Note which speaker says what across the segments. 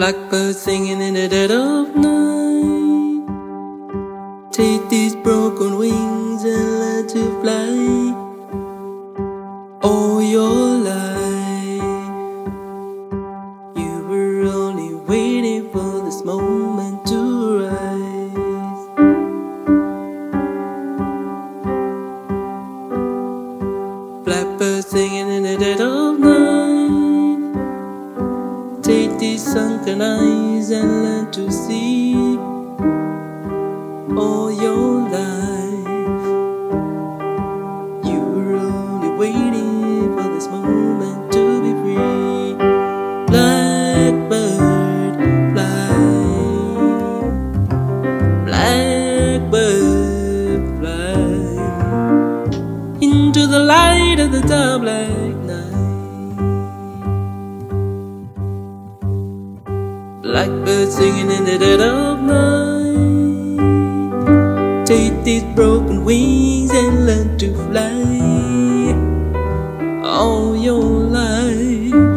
Speaker 1: Blackbird singing in the dead of night. Take these broken wings and learn to fly. All your life, you were only waiting for this moment to rise. Blackbird singing in the dead of night. These sunken eyes and learn to see all your life. You were only waiting for this moment to be free. Blackbird, fly. Blackbird, fly into the light of the dark black Blackbird singing in the dead of night. Take these broken wings and learn to fly all your life.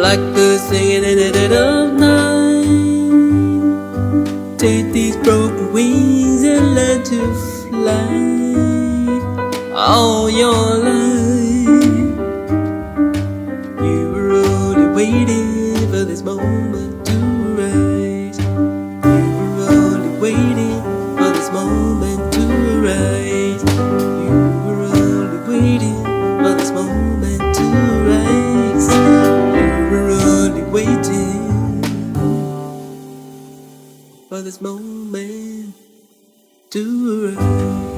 Speaker 1: Blackbird singing in the dead of night. Take these broken wings and learn to fly all your life. For this moment to rise.